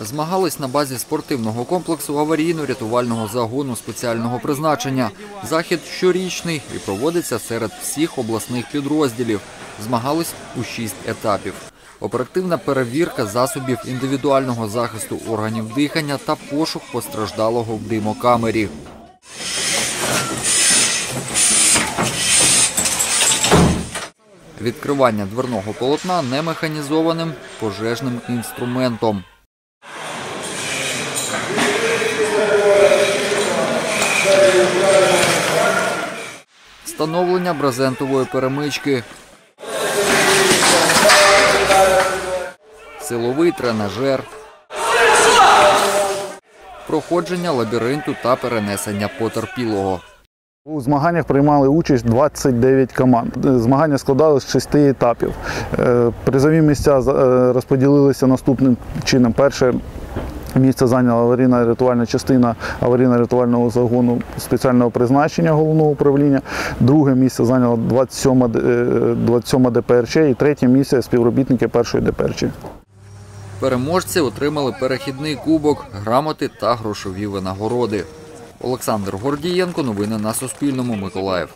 Змагались на базі спортивного комплексу аварійно-рятувального загону спеціального призначення. Захід щорічний і проводиться серед всіх обласних підрозділів. Змагались у шість етапів. Оперативна перевірка засобів індивідуального захисту органів дихання та пошук постраждалого в димокамері. Відкривання дверного полотна немеханізованим пожежним інструментом. Встановлення брезентової перемички. Силовий тренажер. Проходження лабіринту та перенесення потерпілого. У змаганнях приймали участь 29 команд. Змагання складали з шести етапів. Е, Призові місця е, розподілилися наступним чином. Перше місце зайняла аварійна рятувальна частина аварійно-рятувального загону спеціального призначення головного управління. Друге місце зайняла 27, е, 27 ДПРЧ і третє місце співробітники першої ДПРЧ. Переможці отримали перехідний кубок, грамоти та грошові винагороди. Олександр Гордієнко. Новини на Суспільному. Миколаїв.